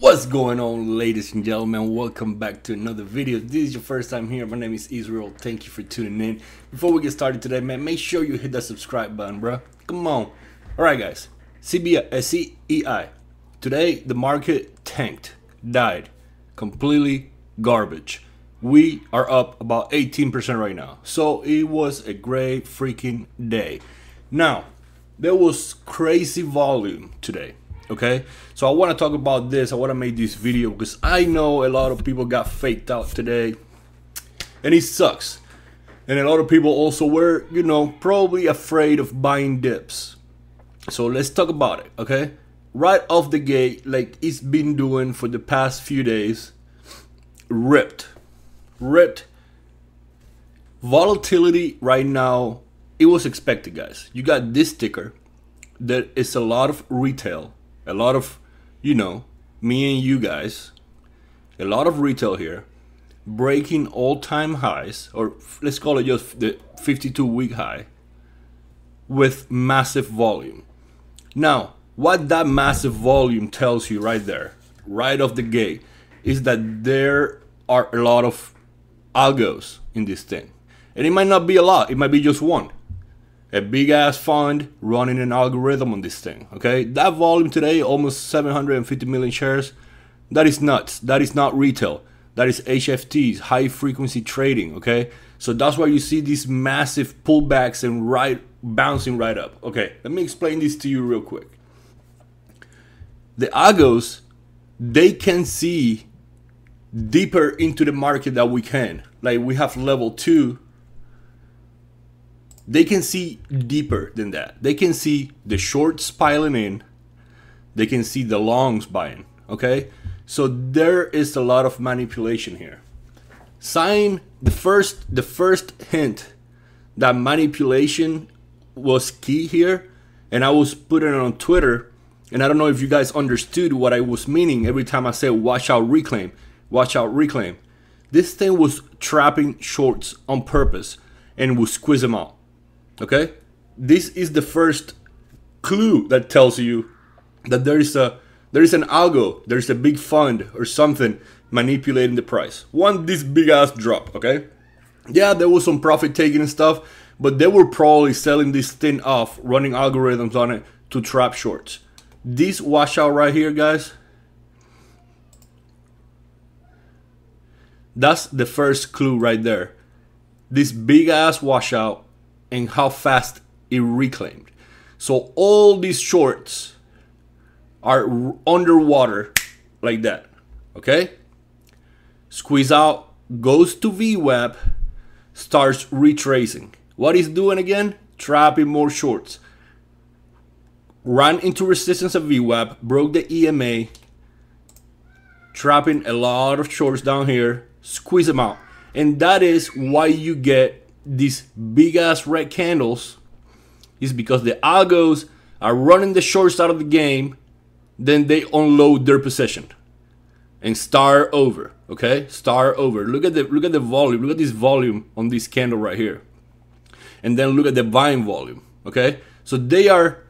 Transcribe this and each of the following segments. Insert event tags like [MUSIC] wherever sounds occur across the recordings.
What's going on ladies and gentlemen? Welcome back to another video. If this is your first time here. My name is Israel. Thank you for tuning in. Before we get started today, man, make sure you hit that subscribe button, bro. Come on. Alright guys. CEI, uh. Today the market tanked, died. Completely garbage. We are up about 18% right now. So it was a great freaking day. Now, there was crazy volume today okay? So i want to talk about this. I want to make this video because i know a lot of people got faked out today and it sucks. And a lot of people also were you know probably afraid of buying dips. So let's talk about it okay? Right off the gate like it's been doing for the past few days ripped. Ripped volatility right now it was expected guys. You got this ticker that is a lot of retail a lot of, you know, me and you guys, a lot of retail here, breaking all time highs, or let's call it just the 52 week high, with massive volume. Now, what that massive volume tells you right there, right off the gate, is that there are a lot of algos in this thing. And it might not be a lot, it might be just one a big ass fund running an algorithm on this thing. Okay, that volume today, almost 750 million shares. That is nuts. That is not retail. That is HFTs, high frequency trading. Okay, so that's why you see these massive pullbacks and right bouncing right up. Okay, let me explain this to you real quick. The algos, they can see deeper into the market that we can. Like we have level two they can see deeper than that. They can see the shorts piling in, they can see the longs buying. Okay, so there is a lot of manipulation here. Sign the first the first hint that manipulation was key here, and I was putting it on Twitter, and I don't know if you guys understood what I was meaning every time I said watch out reclaim, watch out reclaim. This thing was trapping shorts on purpose and would squeeze them out. Okay? This is the first clue that tells you that there is a there is an algo, there's a big fund or something manipulating the price. One this big ass drop, okay? Yeah, there was some profit taking and stuff, but they were probably selling this thing off, running algorithms on it to trap shorts. This washout right here, guys, that's the first clue right there. This big ass washout and how fast it reclaimed. So all these shorts are underwater like that. Okay? Squeeze out, goes to VWAP, starts retracing. What he's doing again? Trapping more shorts. Ran into resistance of VWAP, broke the EMA, trapping a lot of shorts down here, squeeze them out. And that is why you get these big ass red candles is because the algos are running the shorts out of the game, then they unload their position and start over. Okay, start over. Look at the look at the volume. Look at this volume on this candle right here, and then look at the buying volume. Okay, so they are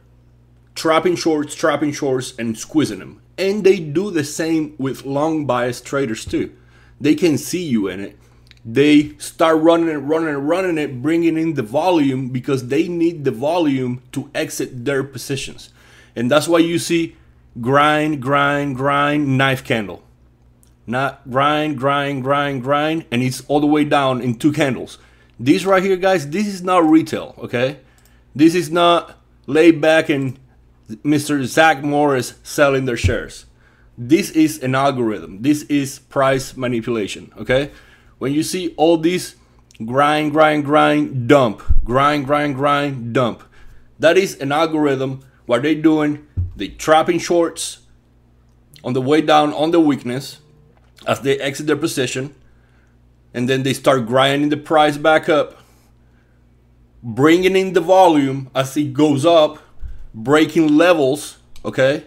trapping shorts, trapping shorts, and squeezing them, and they do the same with long bias traders too. They can see you in it they start running and running and running it, bringing in the volume because they need the volume to exit their positions. And that's why you see grind, grind, grind, knife candle. Not grind, grind, grind, grind, and it's all the way down in two candles. This right here, guys, this is not retail, okay? This is not laid back and Mr. Zack Morris selling their shares. This is an algorithm. This is price manipulation, okay? When you see all these grind, grind, grind, dump, grind, grind, grind, dump, that is an algorithm. What they're doing, they trapping shorts on the way down on the weakness as they exit their position, and then they start grinding the price back up, bringing in the volume as it goes up, breaking levels. Okay,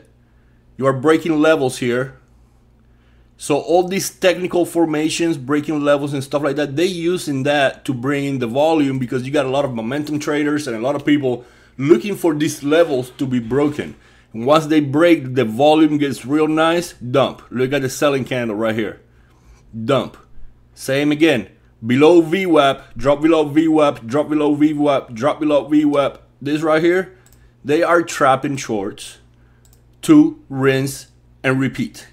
you are breaking levels here so all these technical formations, breaking levels and stuff like that, they use in that to bring in the volume because you got a lot of momentum traders and a lot of people looking for these levels to be broken. And once they break, the volume gets real nice. Dump. Look at the selling candle right here. Dump. Same again. Below VWAP, drop below VWAP, drop below VWAP, drop below VWAP. This right here, they are trapping shorts to rinse and repeat.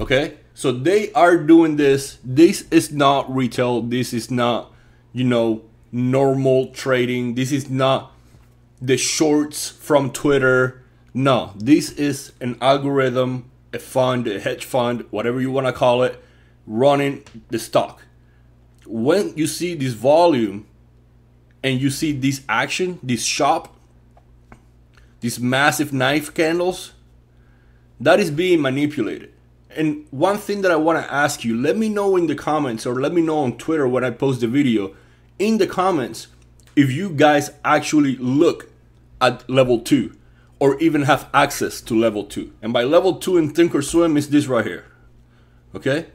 Okay? So they are doing this. This is not retail. This is not, you know, normal trading. This is not the shorts from Twitter. No, this is an algorithm, a fund, a hedge fund, whatever you want to call it, running the stock. When you see this volume and you see this action, this shop, these massive knife candles, that is being manipulated. And one thing that I want to ask you, let me know in the comments or let me know on Twitter when I post the video in the comments if you guys actually look at level 2 or even have access to level 2. And by level 2 in Thinkorswim is this right here. Okay?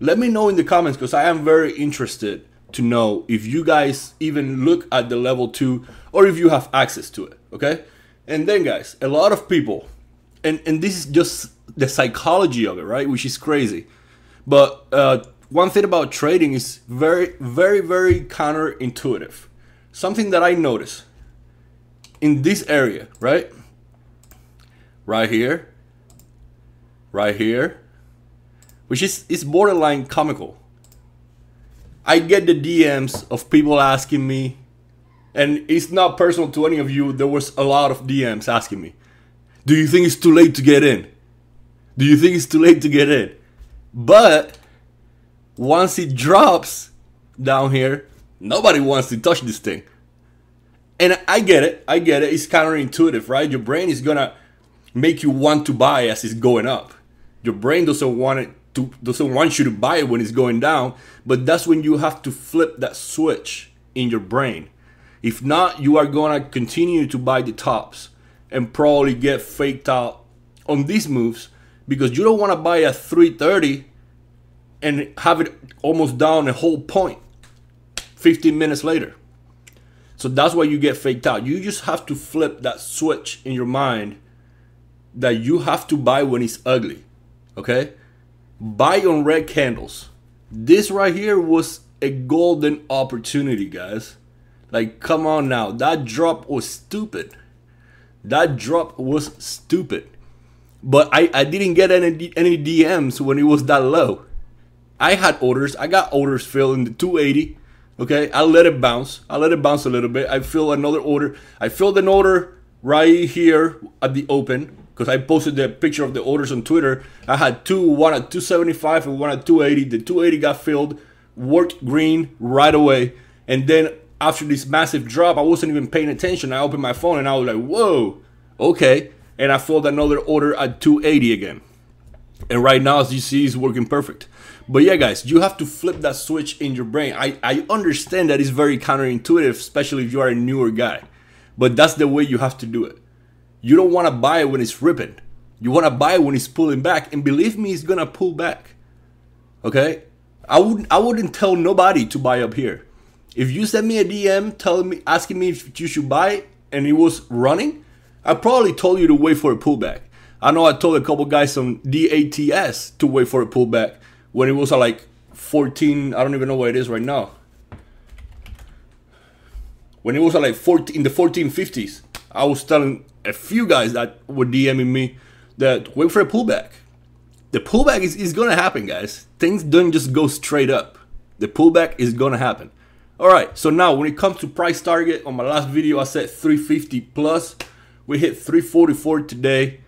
Let me know in the comments because I am very interested to know if you guys even look at the level 2 or if you have access to it. Okay? And then guys, a lot of people and and this is just the psychology of it, right? Which is crazy. But uh, one thing about trading is very, very, very counterintuitive. Something that I notice in this area, right? Right here, right here, which is is borderline comical. I get the DMs of people asking me, and it's not personal to any of you. There was a lot of DMs asking me, "Do you think it's too late to get in?" Do you think it's too late to get in? But once it drops down here, nobody wants to touch this thing. And I get it. I get it. It's counterintuitive, right? Your brain is gonna make you want to buy as it's going up. Your brain doesn't want it to doesn't want you to buy it when it's going down, but that's when you have to flip that switch in your brain. If not, you are gonna continue to buy the tops and probably get faked out on these moves because you don't want to buy a 330 and have it almost down a whole point 15 minutes later. So that's why you get faked out. You just have to flip that switch in your mind that you have to buy when it's ugly. Okay? Buy on red candles. This right here was a golden opportunity, guys. Like, come on now. That drop was stupid. That drop was stupid. But I, I didn't get any any DMs when it was that low. I had orders. I got orders filled in the 280. Okay, I let it bounce. I let it bounce a little bit. I filled another order. I filled an order right here at the open because I posted the picture of the orders on Twitter. I had two, one at 275 and one at 280. The 280 got filled, worked green right away. And then after this massive drop, I wasn't even paying attention. I opened my phone and I was like, whoa, okay and I filled another order at 280 again. And right now, as you see, working perfect. But yeah, guys, you have to flip that switch in your brain. I, I understand that it's very counterintuitive, especially if you are a newer guy. But that's the way you have to do it. You don't want to buy it when it's ripping. You want to buy it when it's pulling back. And believe me, it's gonna pull back. Okay? I wouldn't I wouldn't tell nobody to buy up here. If you send me a DM telling me asking me if you should buy and it was running, I probably told you to wait for a pullback. I know I told a couple guys on DATS to wait for a pullback when it was at like 14. I don't even know what it is right now. When it was at like 14 in the 1450s, I was telling a few guys that were DMing me that wait for a pullback. The pullback is, is gonna happen, guys. Things don't just go straight up. The pullback is gonna happen. All right, so now when it comes to price target, on my last video I said 350 plus. We hit 344 today.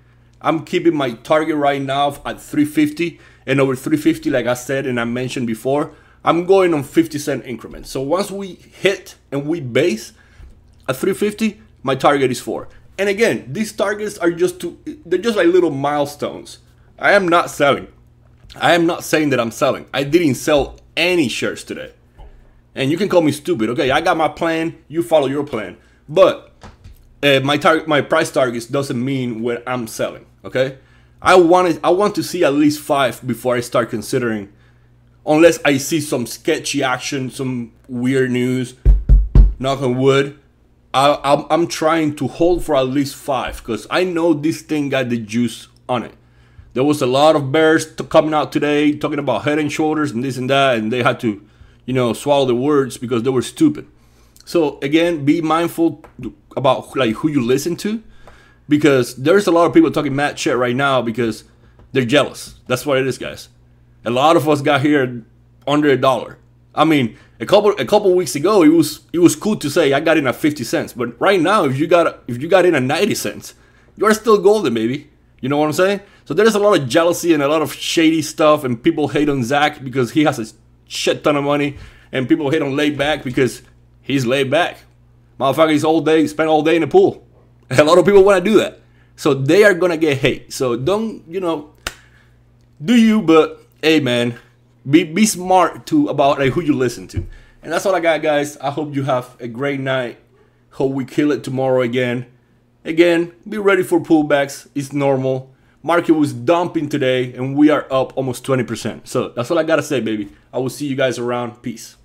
I'm keeping my target right now at 350 and over 350 like I said and I mentioned before. I'm going on 50 cent increments. So once we hit and we base at 350, my target is 4. And again, these targets are just to they're just like little milestones. I am not selling. I am not saying that I'm selling. I didn't sell any shares today. And you can call me stupid. Okay, I got my plan, you follow your plan. But uh, my target, my price targets doesn't mean what I'm selling. Okay, I want I want to see at least five before I start considering, unless I see some sketchy action, some weird news. Knock on wood. I, I'm, I'm trying to hold for at least five because I know this thing got the juice on it. There was a lot of bears t- coming out today talking about head and shoulders and this and that, and they had to, you know, swallow the words because they were stupid. So again, be mindful about like who you listen to, because there's a lot of people talking mad shit right now because they're jealous. That's what it is, guys. A lot of us got here under a dollar. I mean, a couple a couple weeks ago, it was it was cool to say I got in at fifty cents, but right now, if you got if you got in at ninety cents, you are still golden, baby. You know what I'm saying? So there's a lot of jealousy and a lot of shady stuff, and people hate on Zack because he has a shit ton of money, and people hate on Layback because he's laid back. Motherfucker, he's all day spent all day in the pool. [LAUGHS] A lot of people want to do that, so they are gonna get hate. So don't you know? Do you? But hey, man, be be smart too about like, who you listen to. And that's all I got, guys. I hope you have a great night. Hope we kill it tomorrow again. Again, be ready for pullbacks. It's normal. Market was dumping today, and we are up almost 20%. So that's all I gotta say, baby. I will see you guys around. Peace.